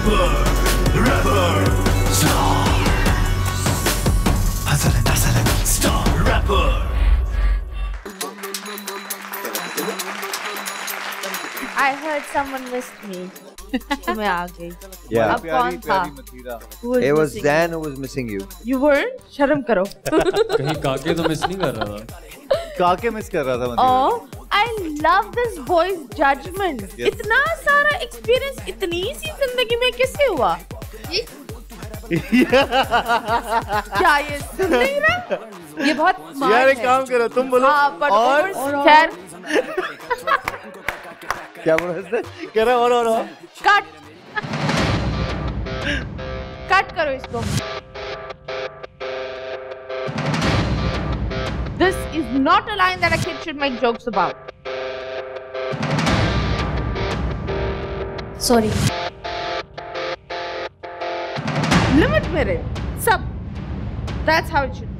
Rapper, rapper, star. Hustle and hustle and star rapper. I heard someone missed me. तो मैं आ गई Yeah. अब कौन था Who was It was missing? Zan who was missing you. You weren't? शर्म करो कहीं काके तो मिस नहीं कर रहा था काके मिस कर रहा था मतलब I love this boy's judgment. Yes. इतना सारा experience इतनी सी ज़िंदगी में किससे हुआ? क्या ये सुन नहीं रहा? ये बहुत यार एक काम करो तुम बोलो हाँ, और खैर, क्या बोला उसने? कह रहा और और और कट कट करो इसको not a line that a kid should make jokes about. Sorry. Limit mirror. Sub. That's how it should